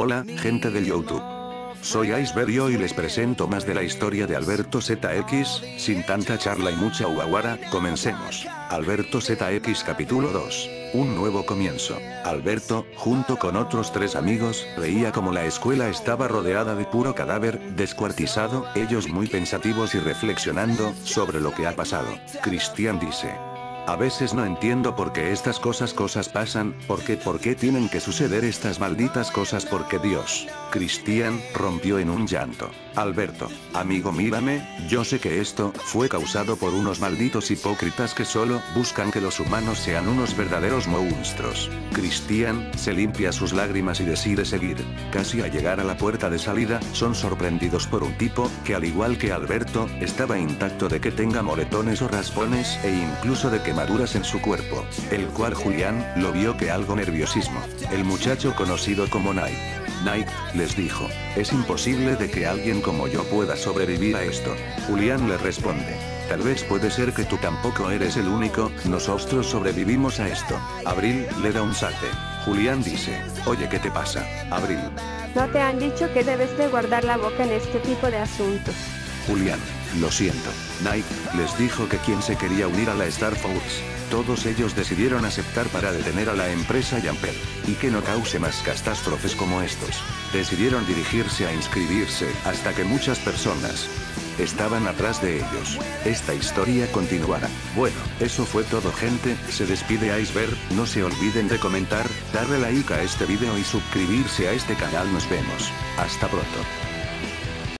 Hola, gente de YouTube. Soy Iceberg y hoy les presento más de la historia de Alberto ZX, sin tanta charla y mucha uaguara, comencemos. Alberto ZX capítulo 2. Un nuevo comienzo. Alberto, junto con otros tres amigos, veía como la escuela estaba rodeada de puro cadáver, descuartizado, ellos muy pensativos y reflexionando, sobre lo que ha pasado. Cristian dice. A veces no entiendo por qué estas cosas cosas pasan, por qué por qué tienen que suceder estas malditas cosas porque Dios. Cristian, rompió en un llanto. Alberto, amigo mírame, yo sé que esto, fue causado por unos malditos hipócritas que solo, buscan que los humanos sean unos verdaderos monstruos. Cristian, se limpia sus lágrimas y decide seguir. Casi al llegar a la puerta de salida, son sorprendidos por un tipo, que al igual que Alberto, estaba intacto de que tenga moretones o raspones, e incluso de quemaduras en su cuerpo. El cual Julián, lo vio que algo nerviosismo. El muchacho conocido como Nike. Nike, les dijo, es imposible de que alguien como yo pueda sobrevivir a esto. Julián le responde, tal vez puede ser que tú tampoco eres el único, nosotros sobrevivimos a esto. Abril, le da un salte. Julián dice, oye ¿qué te pasa? Abril. ¿No te han dicho que debes de guardar la boca en este tipo de asuntos? Julián, lo siento. Nike, les dijo que quien se quería unir a la Star Force. Todos ellos decidieron aceptar para detener a la empresa Yamper, y que no cause más catástrofes como estos. Decidieron dirigirse a inscribirse, hasta que muchas personas estaban atrás de ellos. Esta historia continuará. Bueno, eso fue todo gente, se despide Iceberg, no se olviden de comentar, darle like a este video y suscribirse a este canal nos vemos. Hasta pronto.